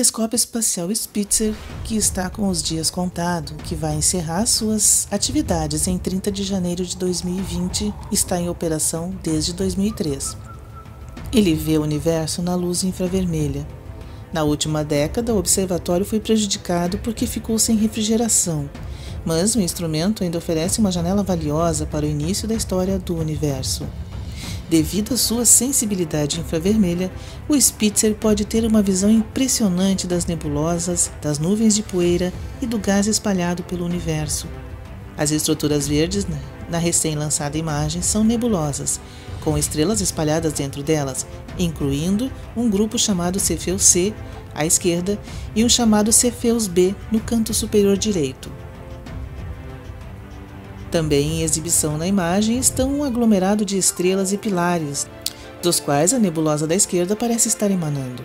telescópio espacial Spitzer, que está com os dias contados, que vai encerrar suas atividades em 30 de janeiro de 2020, está em operação desde 2003. Ele vê o universo na luz infravermelha. Na última década, o observatório foi prejudicado porque ficou sem refrigeração, mas o instrumento ainda oferece uma janela valiosa para o início da história do universo. Devido à sua sensibilidade infravermelha, o Spitzer pode ter uma visão impressionante das nebulosas, das nuvens de poeira e do gás espalhado pelo universo. As estruturas verdes né, na recém-lançada imagem são nebulosas, com estrelas espalhadas dentro delas, incluindo um grupo chamado Cefeus C à esquerda e um chamado Cefeus B no canto superior direito. Também em exibição na imagem estão um aglomerado de estrelas e pilares, dos quais a nebulosa da esquerda parece estar emanando.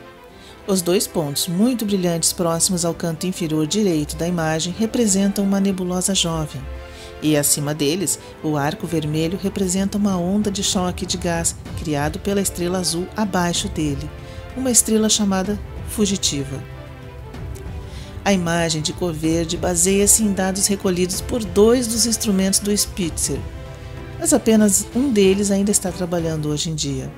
Os dois pontos muito brilhantes próximos ao canto inferior direito da imagem representam uma nebulosa jovem, e acima deles, o arco vermelho representa uma onda de choque de gás criado pela estrela azul abaixo dele, uma estrela chamada fugitiva. A imagem de cor verde baseia-se em dados recolhidos por dois dos instrumentos do Spitzer, mas apenas um deles ainda está trabalhando hoje em dia.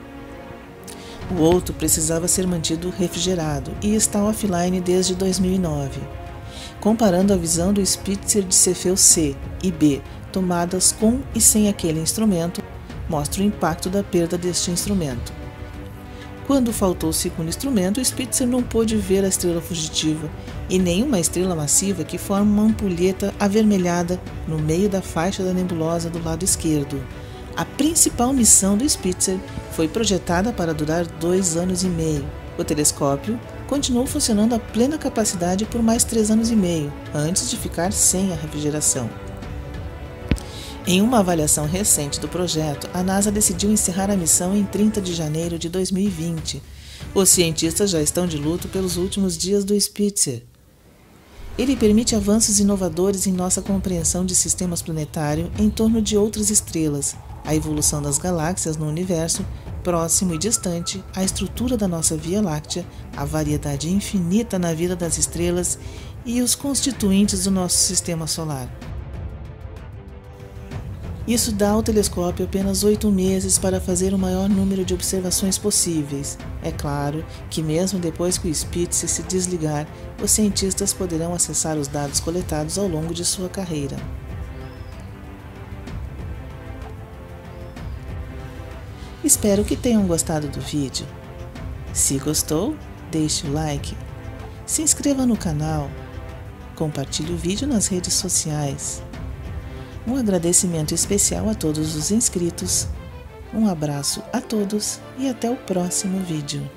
O outro precisava ser mantido refrigerado e está offline desde 2009. Comparando a visão do Spitzer de Cefeu C e B, tomadas com e sem aquele instrumento, mostra o impacto da perda deste instrumento. Quando faltou o segundo instrumento, Spitzer não pôde ver a estrela fugitiva e nem uma estrela massiva que forma uma ampulheta avermelhada no meio da faixa da nebulosa do lado esquerdo. A principal missão do Spitzer foi projetada para durar dois anos e meio. O telescópio continuou funcionando a plena capacidade por mais três anos e meio, antes de ficar sem a refrigeração. Em uma avaliação recente do projeto, a NASA decidiu encerrar a missão em 30 de janeiro de 2020. Os cientistas já estão de luto pelos últimos dias do Spitzer. Ele permite avanços inovadores em nossa compreensão de sistemas planetários em torno de outras estrelas, a evolução das galáxias no universo, próximo e distante, a estrutura da nossa Via Láctea, a variedade infinita na vida das estrelas e os constituintes do nosso sistema solar. Isso dá ao telescópio apenas oito meses para fazer o maior número de observações possíveis. É claro que, mesmo depois que o Spitzer se desligar, os cientistas poderão acessar os dados coletados ao longo de sua carreira. Espero que tenham gostado do vídeo. Se gostou, deixe o like, se inscreva no canal, compartilhe o vídeo nas redes sociais um agradecimento especial a todos os inscritos. Um abraço a todos e até o próximo vídeo.